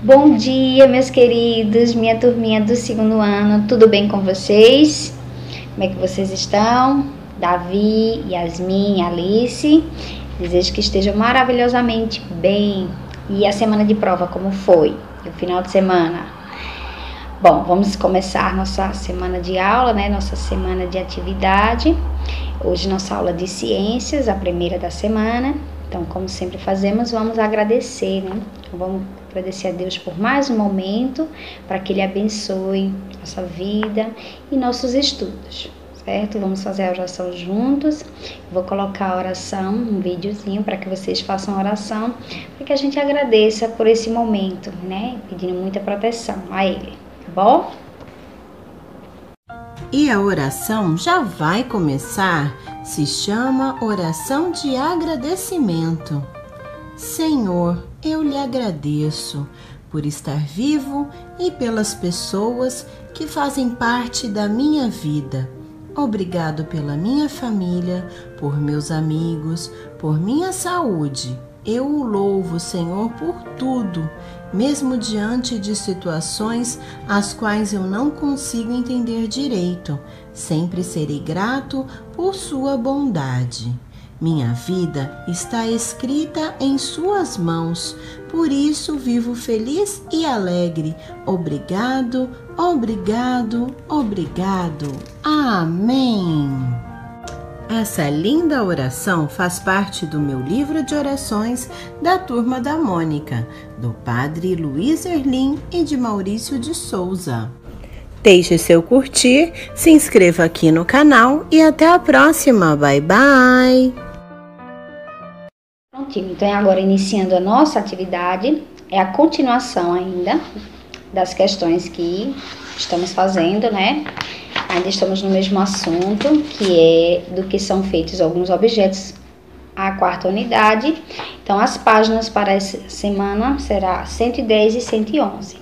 Bom dia, meus queridos, minha turminha do segundo ano, tudo bem com vocês? Como é que vocês estão? Davi, Yasmin, Alice, desejo que estejam maravilhosamente bem. E a semana de prova, como foi? E o final de semana? Bom, vamos começar nossa semana de aula, né? Nossa semana de atividade. Hoje, nossa aula de ciências, a primeira da semana. Então, como sempre fazemos, vamos agradecer, né? Vamos agradecer a Deus por mais um momento, para que Ele abençoe nossa vida e nossos estudos, certo? Vamos fazer a oração juntos. Vou colocar a oração, um videozinho para que vocês façam a oração, para que a gente agradeça por esse momento, né? Pedindo muita proteção a Ele, tá bom? E a oração já vai começar se chama oração de agradecimento. Senhor, eu lhe agradeço por estar vivo e pelas pessoas que fazem parte da minha vida. Obrigado pela minha família, por meus amigos, por minha saúde. Eu o louvo, Senhor, por tudo, mesmo diante de situações as quais eu não consigo entender direito. Sempre serei grato por Sua bondade. Minha vida está escrita em Suas mãos, por isso vivo feliz e alegre. Obrigado, obrigado, obrigado. Amém. Essa linda oração faz parte do meu livro de orações da Turma da Mônica, do Padre Luiz Erlim e de Maurício de Souza. Deixe seu curtir, se inscreva aqui no canal e até a próxima. Bye bye! Então agora iniciando a nossa atividade, é a continuação ainda das questões que estamos fazendo, né? Ainda estamos no mesmo assunto, que é do que são feitos alguns objetos a quarta unidade. Então, as páginas para essa semana será 110 e 111.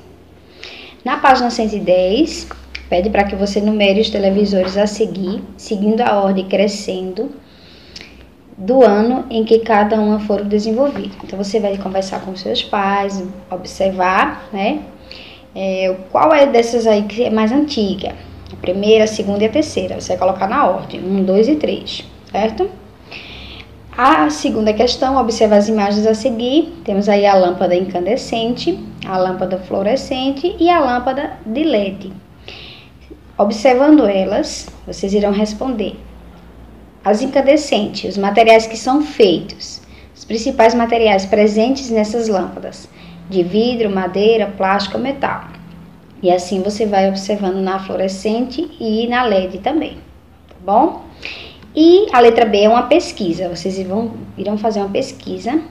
Na página 110, pede para que você numere os televisores a seguir, seguindo a ordem crescendo do ano em que cada uma for desenvolvida. Então, você vai conversar com seus pais, observar, né? É, qual é dessas aí que é mais antiga? A primeira, a segunda e a terceira. Você vai colocar na ordem, um, dois e três, certo? A segunda questão, observa as imagens a seguir. Temos aí a lâmpada incandescente, a lâmpada fluorescente e a lâmpada de LED. Observando elas, vocês irão responder. As incandescentes, os materiais que são feitos, os principais materiais presentes nessas lâmpadas, de vidro, madeira, plástico metal. E assim você vai observando na fluorescente e na LED também, tá bom? E a letra B é uma pesquisa. Vocês vão, irão fazer uma pesquisa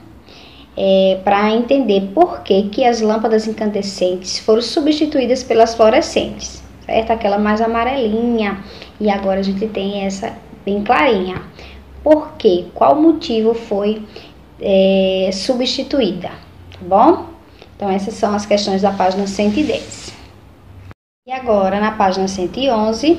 é, para entender por que, que as lâmpadas incandescentes foram substituídas pelas fluorescentes, certo? Aquela mais amarelinha e agora a gente tem essa bem clarinha. Por quê? Qual motivo foi é, substituída? Tá bom? Então, essas são as questões da página 110. E agora, na página 111,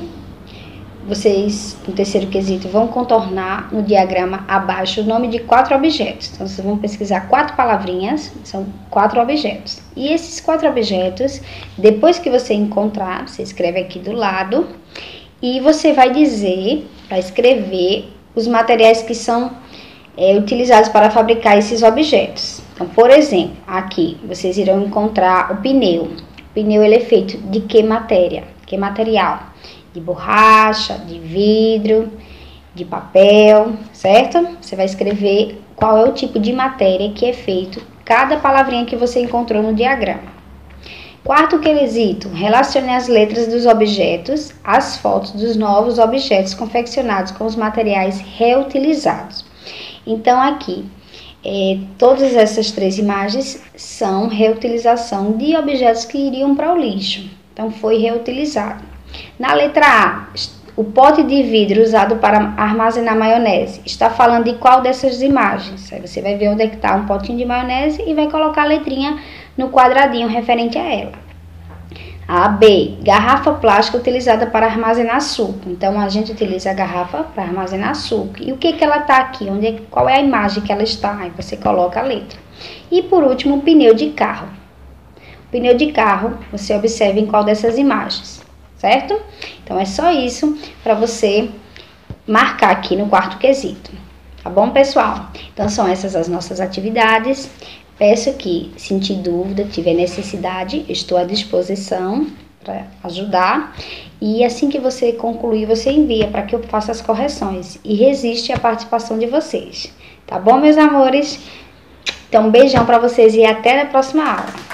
vocês, no terceiro quesito, vão contornar no diagrama abaixo o nome de quatro objetos. Então, vocês vão pesquisar quatro palavrinhas, são quatro objetos. E esses quatro objetos, depois que você encontrar, você escreve aqui do lado, e você vai dizer, para escrever, os materiais que são é, utilizados para fabricar esses objetos. Então, por exemplo, aqui vocês irão encontrar o pneu. O pneu ele é feito de que matéria? Que material? de borracha, de vidro, de papel, certo? Você vai escrever qual é o tipo de matéria que é feito cada palavrinha que você encontrou no diagrama. Quarto quesito, relacione as letras dos objetos às fotos dos novos objetos confeccionados com os materiais reutilizados. Então, aqui, é, todas essas três imagens são reutilização de objetos que iriam para o lixo. Então, foi reutilizado. Na letra A, o pote de vidro usado para armazenar maionese. Está falando de qual dessas imagens? Aí você vai ver onde é que está um potinho de maionese e vai colocar a letrinha no quadradinho referente a ela. A B, garrafa plástica utilizada para armazenar açúcar. Então a gente utiliza a garrafa para armazenar açúcar. E o que que ela está aqui? Onde é, qual é a imagem que ela está? Aí você coloca a letra. E por último, o pneu de carro. pneu de carro, você observe em qual dessas imagens, certo? Então é só isso para você marcar aqui no quarto quesito. Tá bom, pessoal? Então são essas as nossas atividades. Peço que, sentir dúvida, tiver necessidade, estou à disposição para ajudar. E assim que você concluir, você envia para que eu faça as correções e resiste à participação de vocês. Tá bom, meus amores? Então, um beijão para vocês e até a próxima aula.